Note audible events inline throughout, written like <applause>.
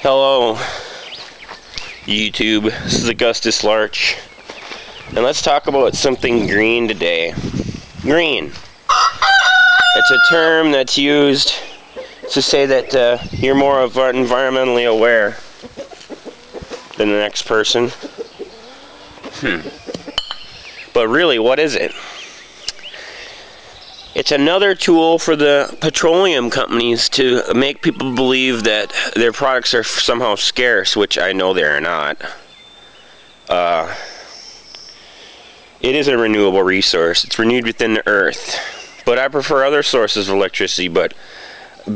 Hello, YouTube. This is Augustus Larch. And let's talk about something green today. Green. It's a term that's used to say that uh, you're more of environmentally aware than the next person. Hmm. But really, what is it? It's another tool for the petroleum companies to make people believe that their products are somehow scarce, which I know they are not. Uh, it is a renewable resource. It's renewed within the earth. But I prefer other sources of electricity, but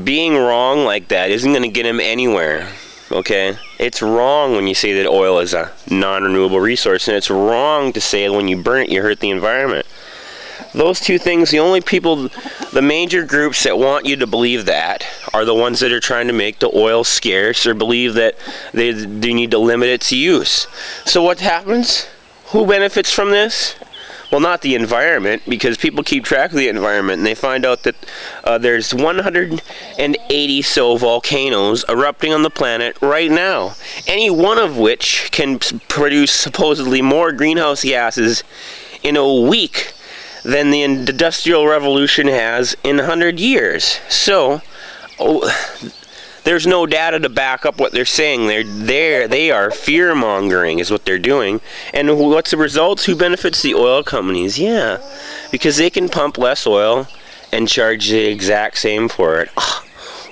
being wrong like that isn't going to get him anywhere. Okay? It's wrong when you say that oil is a non renewable resource, and it's wrong to say when you burn it, you hurt the environment. Those two things, the only people, the major groups that want you to believe that are the ones that are trying to make the oil scarce or believe that they, they need to limit its use. So what happens? Who benefits from this? well, not the environment, because people keep track of the environment and they find out that uh, there's 180 so volcanoes erupting on the planet right now, any one of which can produce supposedly more greenhouse gases in a week than the Industrial Revolution has in 100 years. So, oh, there's no data to back up what they're saying. They're there. They are fear mongering, is what they're doing. And what's the results? Who benefits the oil companies? Yeah, because they can pump less oil and charge the exact same for it. Oh,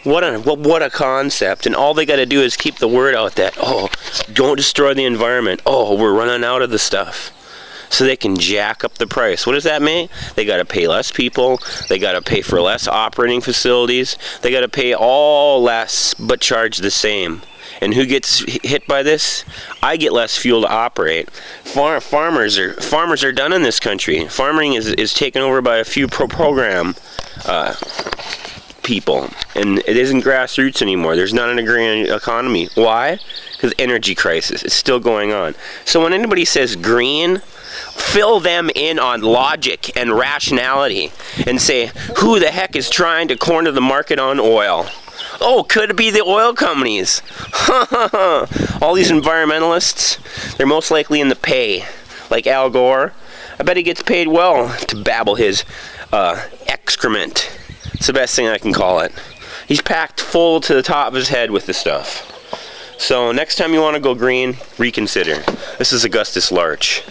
what a what, what a concept! And all they got to do is keep the word out that oh, don't destroy the environment. Oh, we're running out of the stuff so they can jack up the price. What does that mean? They got to pay less people, they got to pay for less operating facilities, they got to pay all less but charge the same. And who gets hit by this? I get less fuel to operate. Far, farmers are farmers are done in this country. Farming is is taken over by a few pro program uh, people, and it isn't grassroots anymore. There's not an agrarian economy. Why? Because energy crisis. It's still going on. So when anybody says green, fill them in on logic and rationality and say, who the heck is trying to corner the market on oil? Oh, could it be the oil companies? <laughs> All these environmentalists, they're most likely in the pay. Like Al Gore, I bet he gets paid well to babble his uh, excrement. It's the best thing I can call it. He's packed full to the top of his head with the stuff. So next time you want to go green, reconsider. This is Augustus Larch.